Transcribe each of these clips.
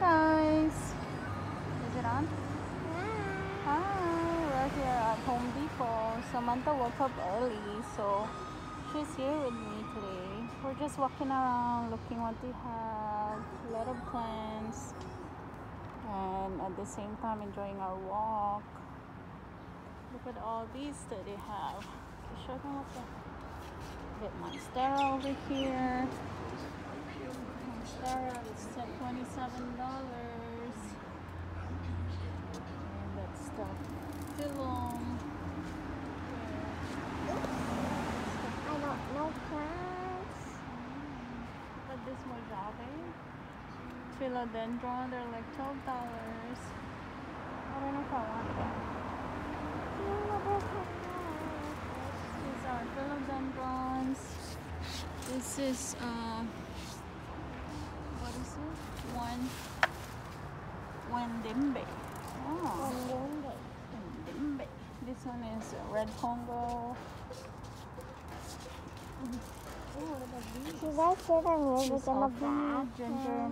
guys. Is it on? Hi, we're here at Home Depot. Samantha woke up early, so she's here with me today. We're just walking around looking what they have. A lot of plants. And at the same time enjoying our walk. Look at all these that they have. Okay, show them what they Get Monstera over here. Monstera is $27. And that's the Philom. I don't know plants. But this Mojave. Philodendron, they're like $12. I don't know if I want them. These are philodendrons. This is uh, what is it? One Wendimbe. Oh, Wendimbe. This one is red Congo. Oh, what about these? You guys hear the music This in the Alchemy back? Ginger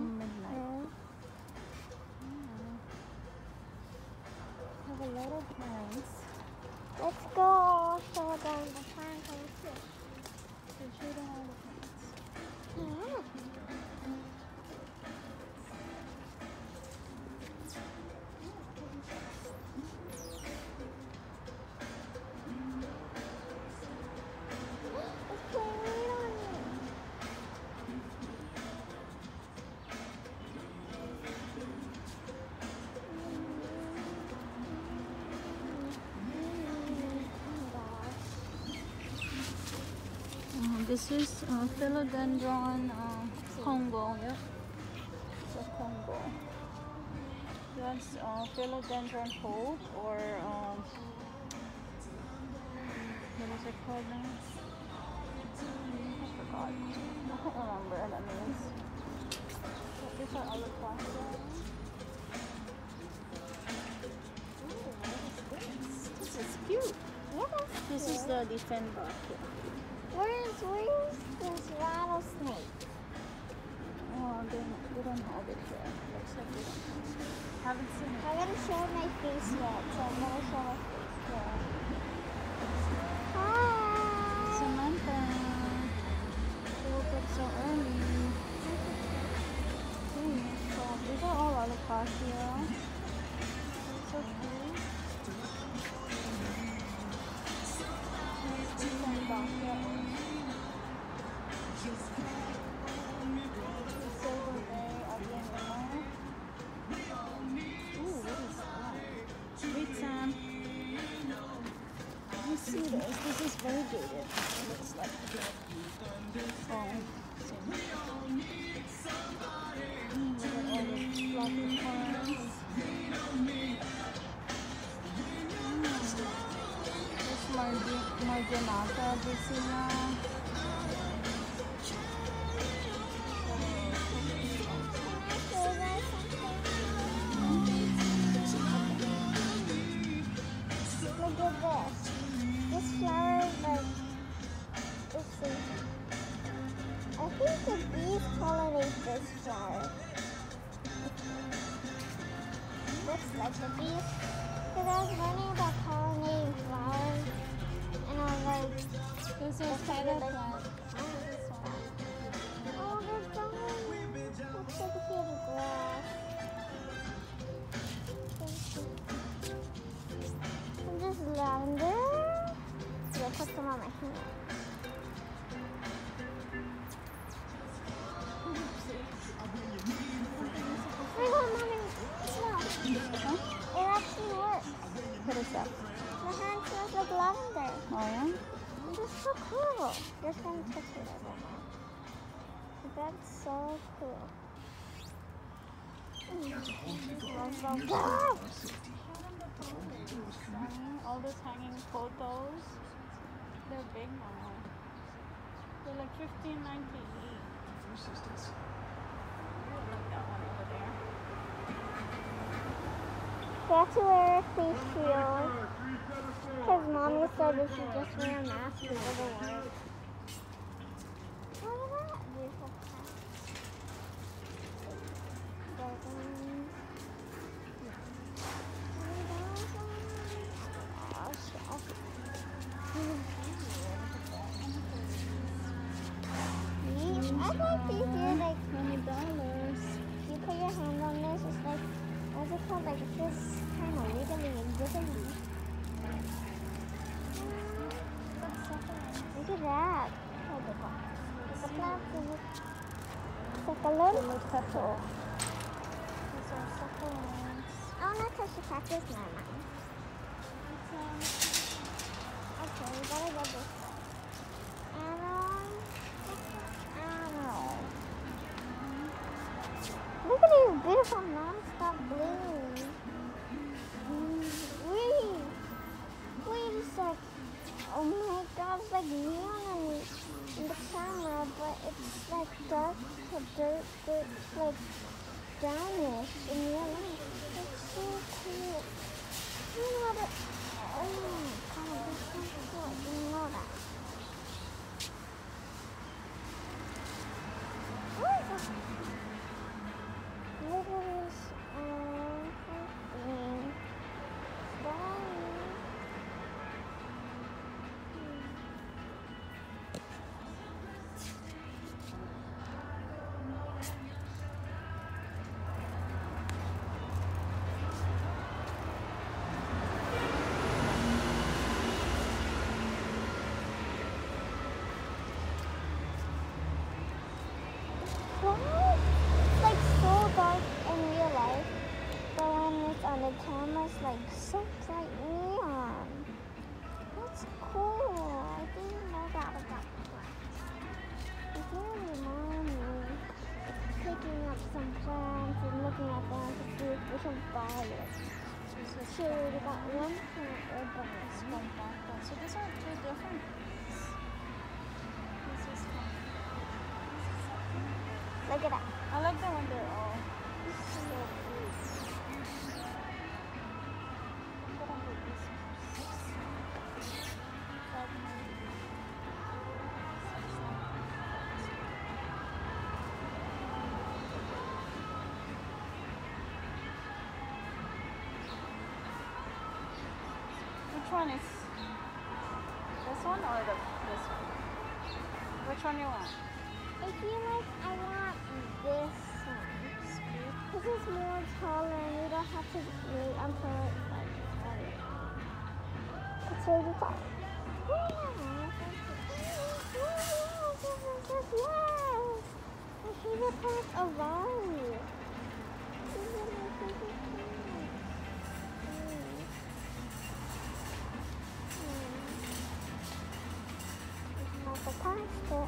this is uh, philodendron uh, Congo. Yep. It's a Congo. That's uh, philodendron hope or um, what is it called now? I forgot. I can't remember what that means. These are alocasia. Ooh, what is this? This is cute. Yeah, This is the Dieffenbachia. Where's where's this rattlesnake? Oh, they, they don't have it here. Looks like they don't have it. Haven't seen it. I haven't shown my face yet, so I'm gonna show my face. Yeah. Hi. Samantha, you woke up so early. These are all alocasia. They're Because I was learning about pollinating flowers, and I was like, This spider really oh, they're done. Looks like a field of grass. And this is lavender. Yeah, put some on my hand. Wait, hold on, mommy. Smell. It actually works. What is that? My hand smells like lavender. Oh yeah? This is so cool. Just gonna touch it bit. That's so cool. Mm. All those hanging photos. They're big now. They're like 15, 19 each. Like that one over there. We have to wear a face shield. Mommy said we should just wear a mask and work. Look at that beautiful plant. at that? Oh. It's like a petal. petal. These are. I want to touch the cactus now, mine. Okay, we gotta get dark dirt, dirt, like brownish in real life. It's so cool. You know what? Oh my god, this is so cool. You know that. It. So we got one urban. It's compacta. So these are two different things. This is. Look at that. I like that when they're all Which one is this one or the this one? Which one you want? I feel like I want this one. This is more taller and we don't have to wait until it's like ready. It's really tall. Yes! My favorite arrived. These are my favorite the plastic. So,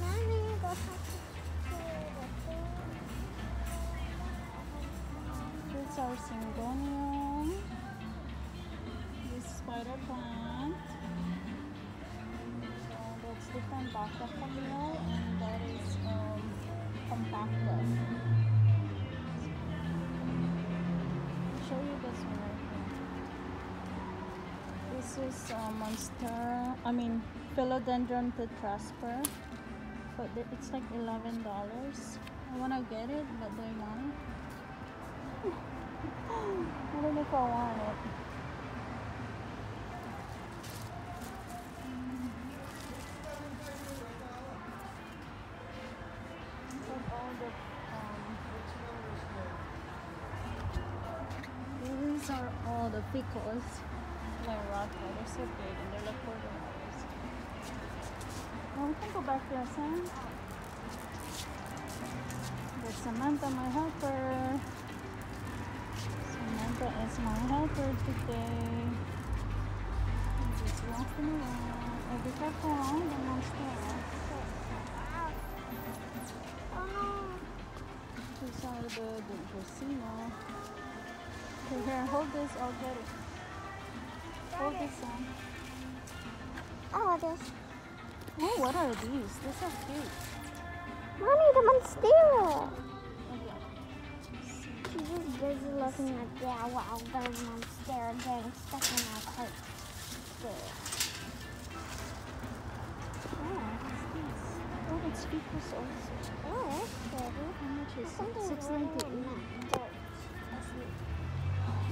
Mommy, go syngonium. This spider plant. So that's different baka camille and that is um, compacta. I'll show you this one. This is a monster. I mean philodendron tetrasper. But it's like eleven dollars. I wanna get it, but do I want it? I don't know if I want it. These are all the pickles. Rock they're so big and they're like quarter dollars. Well, we can go back there, son. There's Samantha, my helper. Samantha is my helper today. I'm just walking around. Oh, be careful the monster. Oh no. These are the, Dracaena. Okay, here, hold this. I'll get it. Hold this on. Oh, this. Oh, what are these? These are cute. Mommy, the monstera. She's just busy looking at yeah, wow, there's monstera getting stuck in our cart. There. Oh, this? Oh, it's Ficus also. Oh, that's pretty. How much is it? Something Six ninety eight.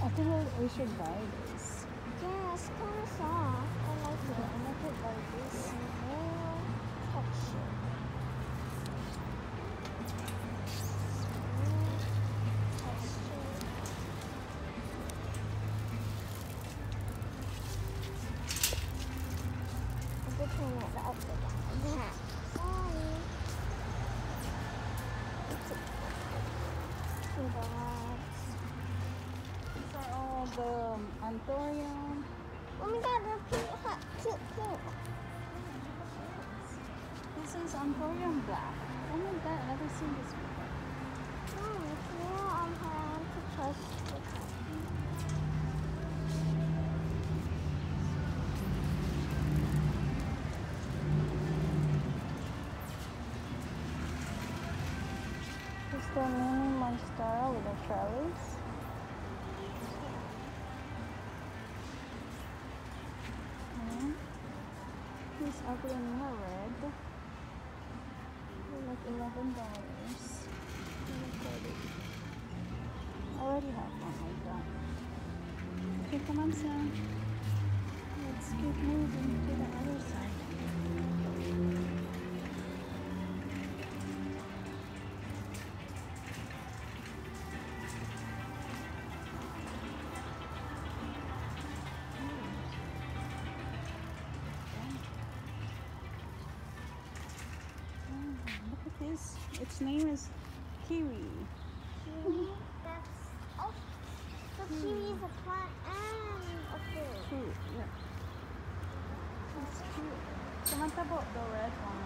I think we should buy this. It's kind of soft. I like it. I like it like this more. Turn it upside down. These are all the um, Antonio. Oh my god, they're cute, hot, cute, cute. This is Anthurium Black. Oh my god, I've never seen this before. Oh, it's more on her to trust the is the mini monstera with the trellis. And This Aglaonema red. They're like eleven dollars. I already have one like that. Okay, come on, Sam. Let's keep moving to the other side. This. Its name is Kiwi. Kiwi, that's, oh, so kiwi is a plant and a fruit. Fruit, yeah. It's cute. Samantha about the red one.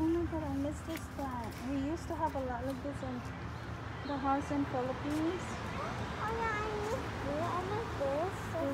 Oh my god, I miss this plant. We used to have a lot like this in the house in Philippines. Oh yeah, I miss this. I miss this. They're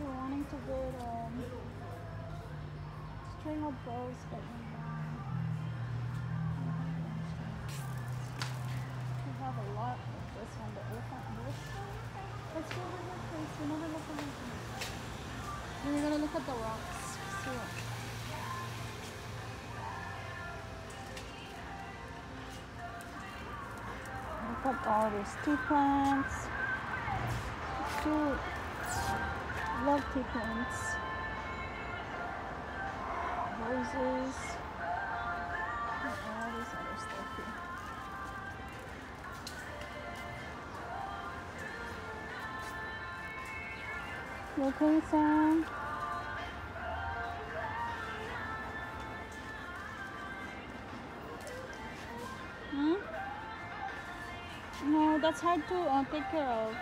We're wanting to um, string of bows, but we have a lot of this one. Let's go over here. Then we're gonna look at the rocks. See what. At all these tea plants. Cute. Love tea plants. Roses. And all other stuff No, that's hard to uh, take care of.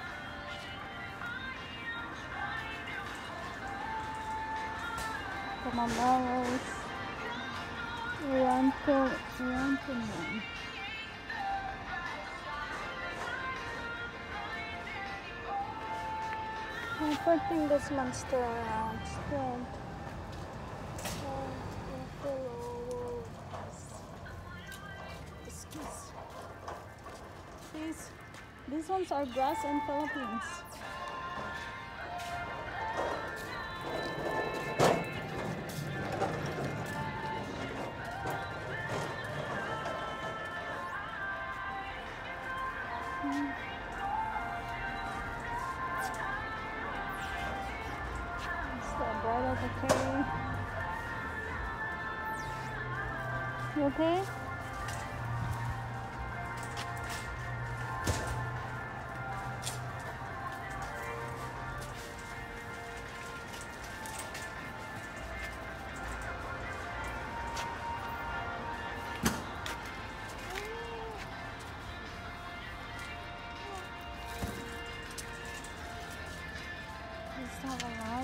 Come on, Camameros. Ranto, rantomum. I'm putting this monster around. And follow us. Excuse. These, ones are grass and Philippines.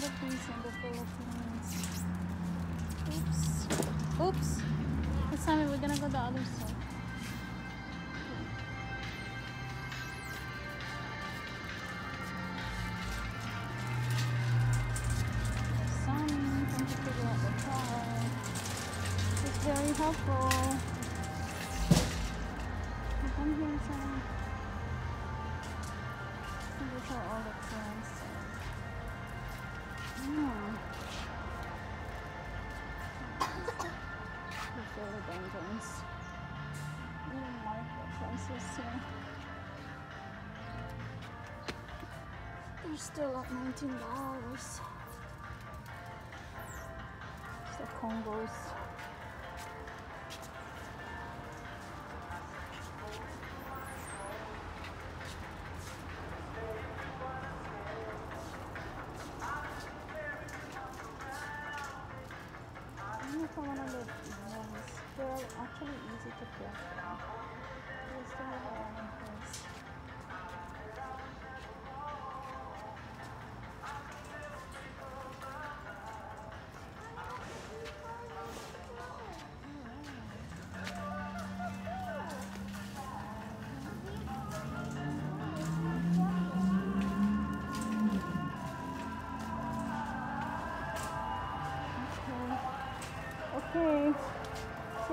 Of these the Philippines. Oops. Oops. other side. Trying to figure out the car. It's very helpful. Come here, Sam. They're still at nineteen dollars. The Congos.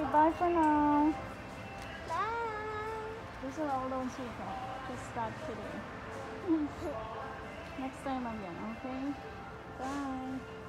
Say bye for now. Bye. These are all the ones we got to start today. Next time again, okay? Bye.